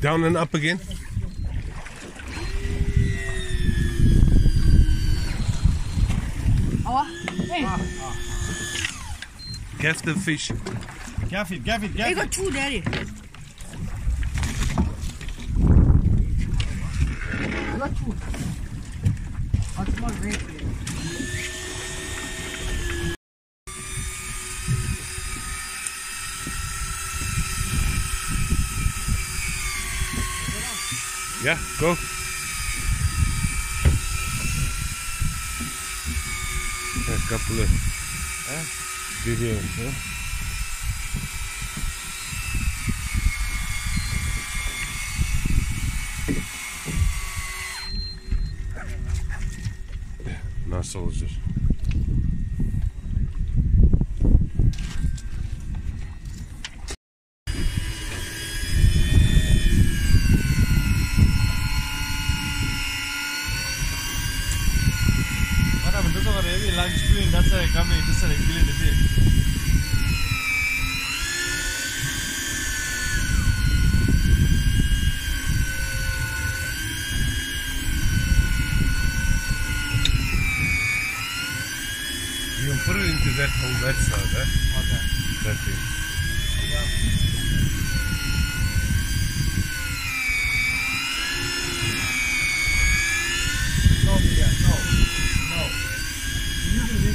Down and up again. Oh, hey, Catch the fish. Gaff it, gaff it, gaff I got two, daddy. I got two. One small great Yeah, go. A couple of videos. Huh? Nice soldiers. What happened? This over heavy lunch queen. That's why I come in. This is killing the fish. You can put it into that on that side, eh? Okay. That thing. No, yeah, no, no.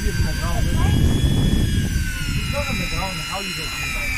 You in the ground. It's not on the ground. How you get it out? Yeah.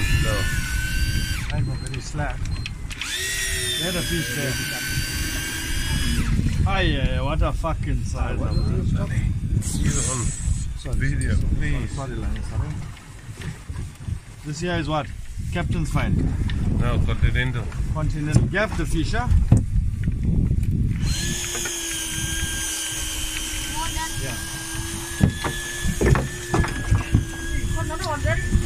again though. I got very slack. There's a fish there. Aye, yeah, what a fucking size of that. Video, please. This here is what? Captain's fine. No, continental. Continental. Give the fish, huh? Yeah. 100.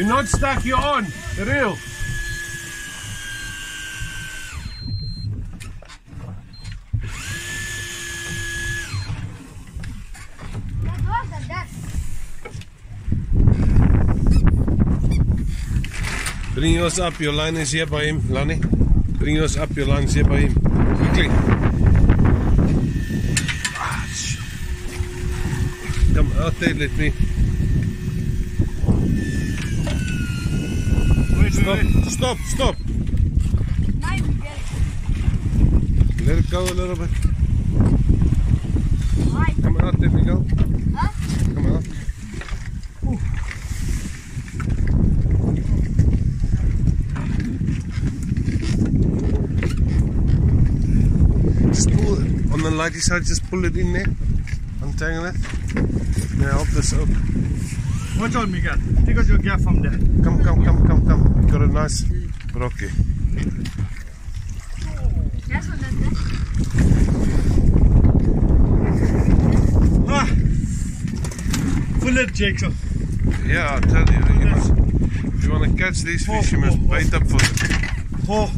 You're not stuck, you're on. The dad? Bring yours up, your line is here by him, Lani. Bring yours up, your line is here by him. Quickly. Ah, Come out there, let me. Stop, wait, wait. stop, stop. Now you get it. Let it go a little bit. Why? Come out, let me go. Huh? Come out. Just pull it on the lighty side, just pull it in there. Untangle it. Now help this out. Watch out, Miguel. Take out your gaff from there. Come, come, come, come, come. Got a nice rocky. That's what that's that. Ah! Full it, Jacob. Yeah, I tell you, you must, if you want to catch these fish, you must bait up for them. Oh,